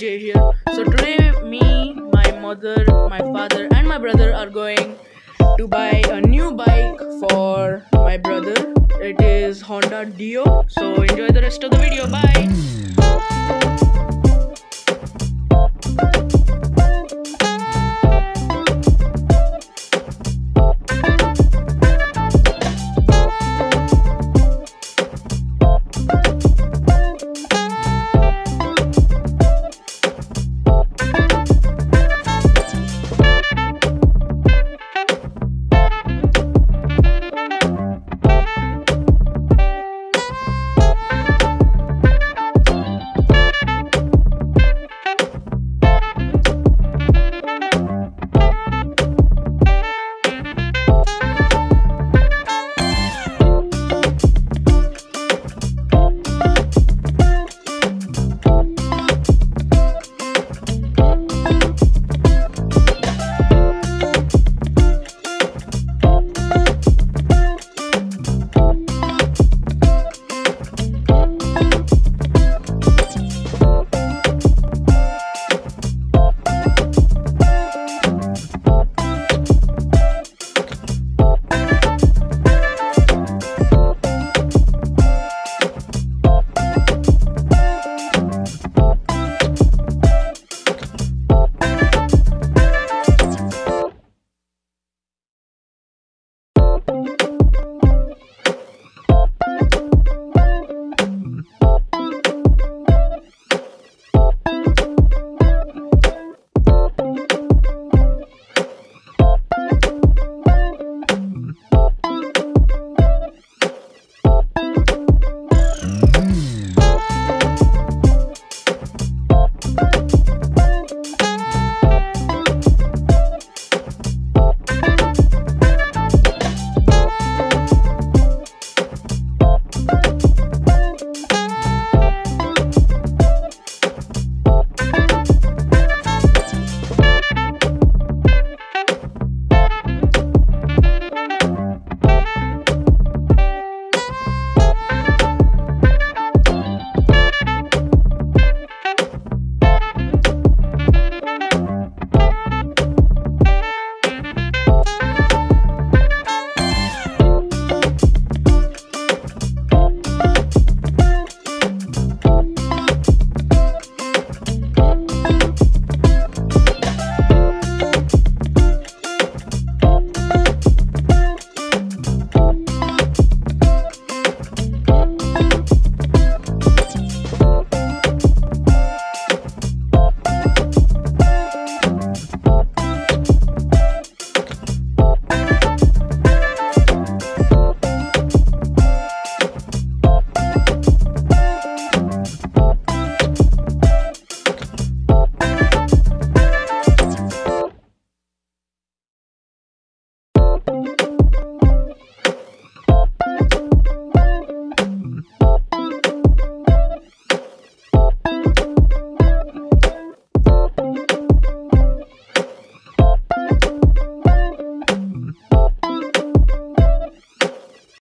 So today, me, my mother, my father, and my brother are going to buy a new bike for my brother. It is Honda Dio. So enjoy the rest of the video. Bye.